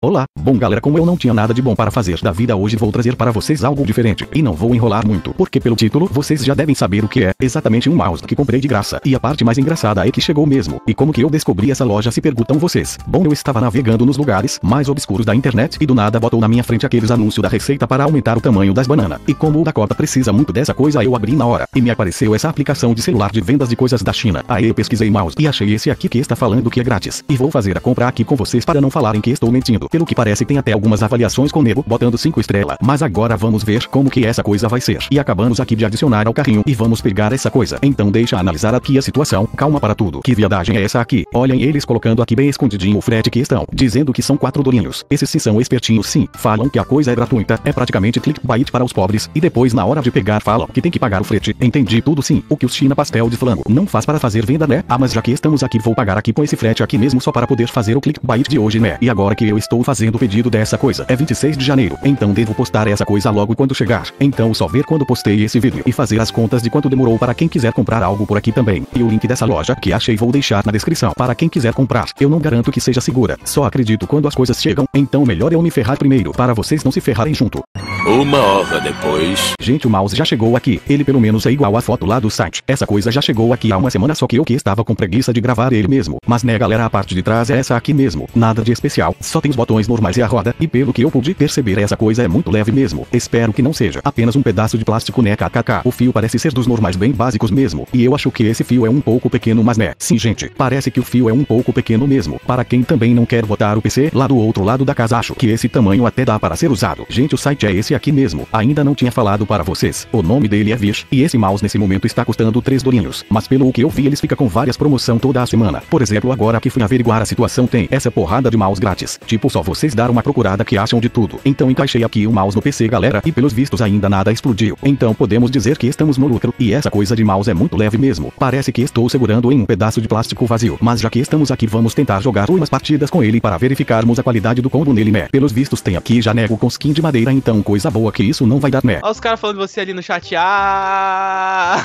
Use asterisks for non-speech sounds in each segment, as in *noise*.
Olá, bom galera como eu não tinha nada de bom para fazer da vida hoje vou trazer para vocês algo diferente, e não vou enrolar muito, porque pelo título vocês já devem saber o que é, exatamente um mouse que comprei de graça, e a parte mais engraçada é que chegou mesmo, e como que eu descobri essa loja se perguntam vocês, bom eu estava navegando nos lugares mais obscuros da internet e do nada botou na minha frente aqueles anúncios da receita para aumentar o tamanho das bananas, e como o Dakota precisa muito dessa coisa eu abri na hora, e me apareceu essa aplicação de celular de vendas de coisas da China, aí eu pesquisei mouse, e achei esse aqui que está falando que é grátis, e vou fazer a compra aqui com vocês para não falarem que estou mentindo, pelo que parece tem até algumas avaliações com nego botando 5 estrelas. Mas agora vamos ver como que essa coisa vai ser. E acabamos aqui de adicionar ao carrinho e vamos pegar essa coisa. Então deixa analisar aqui a situação. Calma para tudo. Que viadagem é essa aqui? Olhem eles colocando aqui bem escondidinho o frete que estão. Dizendo que são 4 dolinhos. Esses sim são espertinhos sim. Falam que a coisa é gratuita. É praticamente clickbait para os pobres. E depois na hora de pegar falam que tem que pagar o frete. Entendi tudo sim. O que os China pastel de flango não faz para fazer venda né? Ah mas já que estamos aqui vou pagar aqui com esse frete aqui mesmo só para poder fazer o clickbait de hoje né? E agora que eu estou fazendo o pedido dessa coisa. É 26 26 de janeiro. Então devo postar essa coisa logo quando chegar. Então só ver quando postei esse vídeo e fazer as contas de quanto demorou para quem quiser comprar algo por aqui também. E o link dessa loja que achei vou deixar na descrição para quem quiser comprar. Eu não garanto que seja segura. Só acredito quando as coisas chegam. Então melhor eu me ferrar primeiro para vocês não se ferrarem junto. Uma hora depois. Gente, o mouse já chegou aqui. Ele pelo menos é igual à foto lá do site. Essa coisa já chegou aqui há uma semana, só que eu que estava com preguiça de gravar ele mesmo. Mas né, galera, a parte de trás é essa aqui mesmo. Nada de especial. Só tem os botões normais e a roda. E pelo que eu pude perceber, essa coisa é muito leve mesmo. Espero que não seja apenas um pedaço de plástico, né, kkk. O fio parece ser dos normais bem básicos mesmo. E eu acho que esse fio é um pouco pequeno, mas né. Sim, gente, parece que o fio é um pouco pequeno mesmo. Para quem também não quer botar o PC lá do outro lado da casa, acho que esse tamanho até dá para ser usado. Gente, o site é esse aqui mesmo. Ainda não tinha falado para vocês. O nome dele é Vish, e esse mouse nesse momento está custando 3 dolinhos. Mas pelo que eu vi eles fica com várias promoção toda a semana. Por exemplo agora que fui averiguar a situação tem essa porrada de mouse grátis. Tipo só vocês dar uma procurada que acham de tudo. Então encaixei aqui o mouse no PC galera e pelos vistos ainda nada explodiu. Então podemos dizer que estamos no lucro. E essa coisa de mouse é muito leve mesmo. Parece que estou segurando em um pedaço de plástico vazio. Mas já que estamos aqui vamos tentar jogar umas partidas com ele para verificarmos a qualidade do combo nele né. Pelos vistos tem aqui já nego com skin de madeira então coisa boa que isso não vai dar né. Olha os caras falando de você ali no chat. Ah!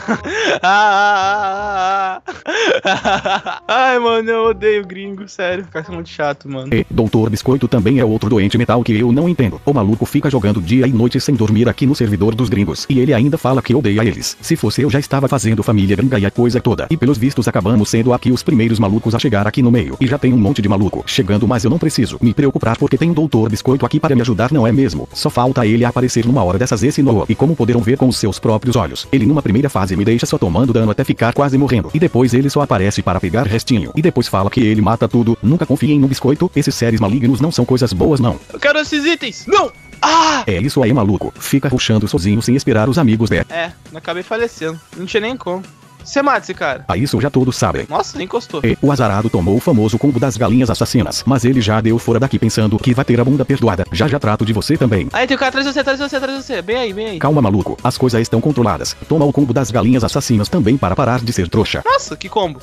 ah, ah, ah Ai, mano, eu odeio gringo, sério. Fica muito chato, mano. E Doutor Biscoito também é outro doente metal que eu não entendo. O maluco fica jogando dia e noite sem dormir aqui no servidor dos gringos. E ele ainda fala que odeia eles. Se fosse eu já estava fazendo família gringa e a coisa toda. E pelos vistos acabamos sendo aqui os primeiros malucos a chegar aqui no meio. E já tem um monte de maluco chegando, mas eu não preciso me preocupar porque tem um Doutor Biscoito aqui para me ajudar, não é mesmo? Só falta ele aparecer numa hora dessas esse no e como poderão ver com os seus próprios olhos, ele numa primeira fase me deixa só tomando dano até ficar quase morrendo. E depois ele só aparece para pegar restinho. E depois fala que ele mata tudo. Nunca confiem no biscoito. Esses seres malignos não são coisas boas não. Eu quero esses itens. Não! Ah! É isso aí, maluco. Fica ruxando sozinho sem esperar os amigos der. É, acabei falecendo. Não tinha nem como. Você mata esse cara. Ah, isso já todos sabem. Nossa, nem encostou. E o azarado tomou o famoso combo das galinhas assassinas. Mas ele já deu fora daqui pensando que vai ter a bunda perdoada. Já já trato de você também. Aí tem o cara atrás de você, atrás de você, atrás de você. Bem aí, bem aí. Calma, maluco. As coisas estão controladas. Toma o combo das galinhas assassinas também para parar de ser trouxa. Nossa, que combo.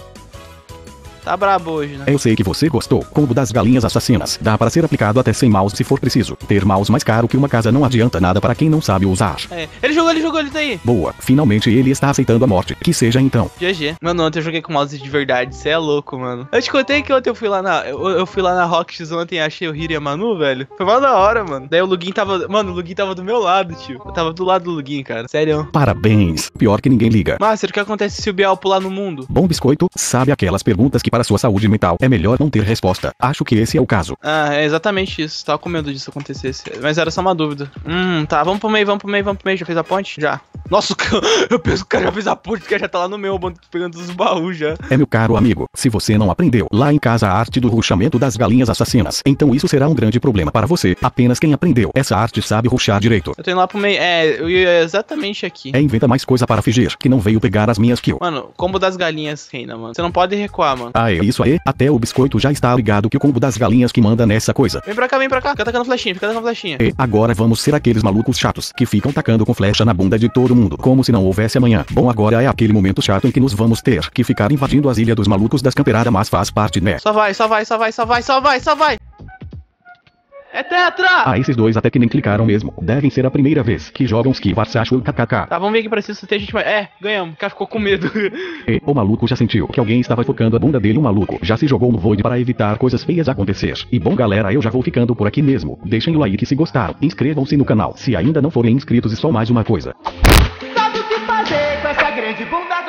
Tá brabo hoje, né? Eu sei que você gostou. Combo das galinhas assassinas. Dá para ser aplicado até sem mouse se for preciso. Ter mouse mais caro que uma casa não adianta nada para quem não sabe usar. É. Ele jogou, ele jogou, ele tá aí. Boa. Finalmente ele está aceitando a morte. Que seja então. GG. Mano, ontem eu joguei com mouse de verdade. Você é louco, mano. Eu te contei que ontem eu fui lá na. Eu, eu fui lá na Rockx ontem e achei o Hiro e a Manu, velho. Foi mal da hora, mano. Daí o Lugin tava. Mano, o Lugin tava do meu lado, tio. Eu tava do lado do Lugin, cara. Sério. Parabéns. Pior que ninguém liga. Master, o que acontece se o Biel pular no mundo? Bom biscoito, sabe aquelas perguntas que para sua saúde mental é melhor não ter resposta. Acho que esse é o caso. Ah, é exatamente isso. Tava com medo disso acontecesse. Mas era só uma dúvida. Hum, tá. Vamos pro meio, vamos pro meio, vamos pro meio. Já fez a ponte? Já. Nossa, *laughs* eu penso que o cara já fez a que já tá lá no meu, pegando os baús já. É meu caro amigo, se você não aprendeu lá em casa a arte do ruxamento das galinhas assassinas, então isso será um grande problema para você. Apenas quem aprendeu essa arte sabe ruxar direito. Eu tô indo lá pro meio. É, eu ia exatamente aqui. É, inventa mais coisa para fingir, que não veio pegar as minhas kills. Mano, combo das galinhas, reina, mano. Você não pode recuar, mano. Ah, é isso aí. Até o biscoito já está ligado que o combo das galinhas que manda nessa coisa. Vem pra cá, vem pra cá. Fica tacando flechinha, fica tacando flechinha. E agora vamos ser aqueles malucos chatos que ficam tacando com flecha na bunda de todo mundo, como se não houvesse amanhã. Bom, agora é aquele momento chato em que nos vamos ter que ficar invadindo as ilhas dos malucos das camperadas, mas faz parte, né? Só vai, só vai, só vai, só vai, só vai, só vai. É tetra! Ah, esses dois até que nem clicaram mesmo. Devem ser a primeira vez que jogam Ski Varsacho kkk. Tá, vamos ver aqui pra se tem gente mais. É, ganhamos. O cara ficou com medo. *laughs* E o maluco já sentiu que alguém estava focando a bunda dele. O maluco já se jogou no void para evitar coisas feias acontecer. E bom, galera, eu já vou ficando por aqui mesmo. Deixem o like se gostaram. Inscrevam-se no canal se ainda não forem inscritos. E só mais uma coisa. Grande bunda